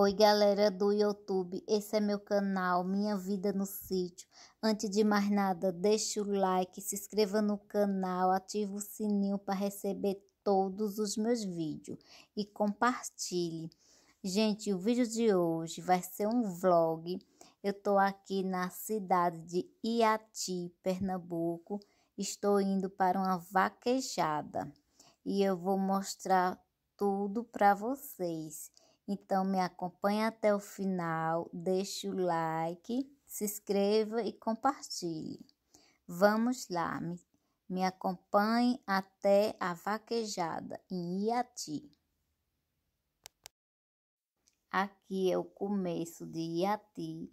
Oi, galera do YouTube, esse é meu canal Minha Vida no Sítio. Antes de mais nada, deixe o like, se inscreva no canal, ative o sininho para receber todos os meus vídeos e compartilhe. Gente, o vídeo de hoje vai ser um vlog. Eu tô aqui na cidade de Iati, Pernambuco. Estou indo para uma vaquejada e eu vou mostrar tudo para vocês. Então me acompanhe até o final, deixe o like, se inscreva e compartilhe. Vamos lá, me, me acompanhe até a vaquejada em Iati. Aqui é o começo de Iati,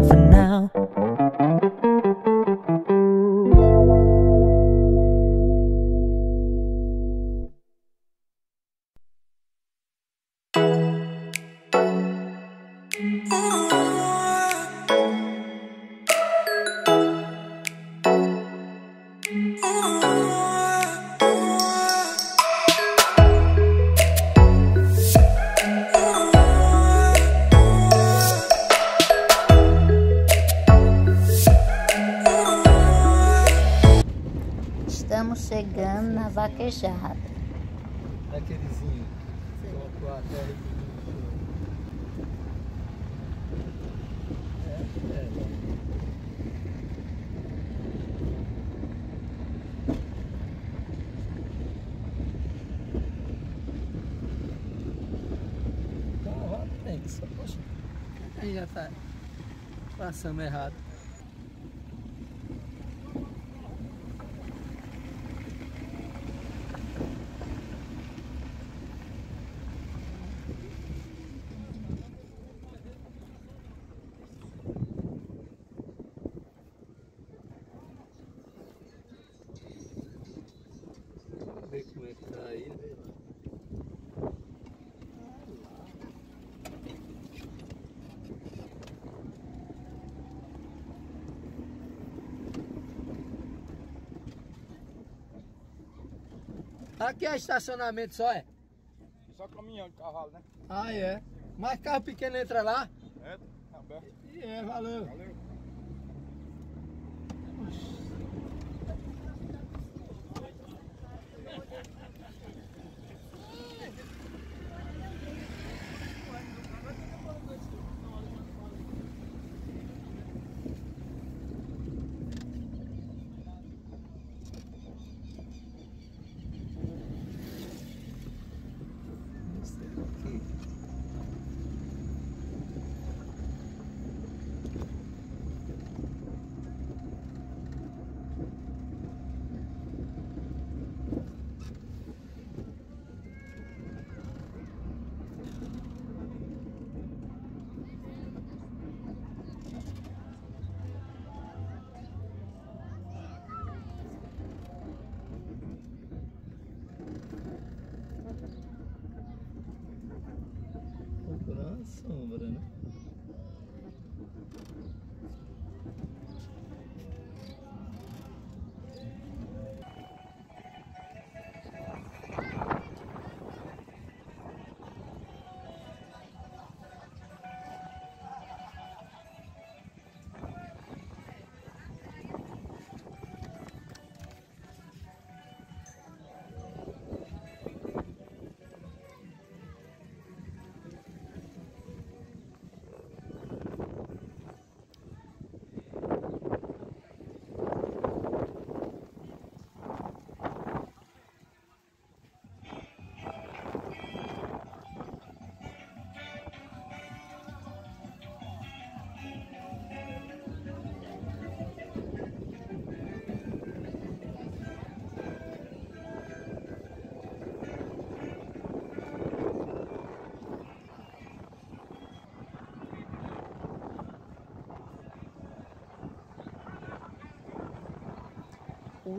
vaquejada. Daquelezinho. Colocou a terra e... É, é. Então, que só, poxa. Aí já tá passando errado. Vamos ver como é que tá aí, né? Aqui é estacionamento só, é? Só caminhão de cavalo, né? Ah, é. Mas carro pequeno entra lá? É, tá aberto. E é, valeu. Valeu.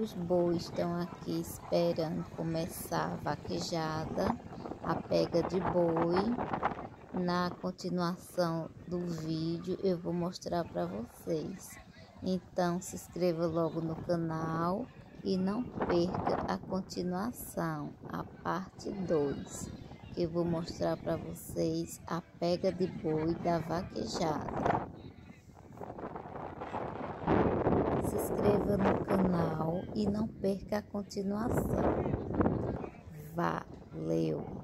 Os bois estão aqui esperando começar a vaquejada, a pega de boi. Na continuação do vídeo eu vou mostrar para vocês. Então se inscreva logo no canal e não perca a continuação, a parte 2, que eu vou mostrar para vocês a pega de boi da vaquejada. Se inscreva no canal e não perca a continuação. Valeu!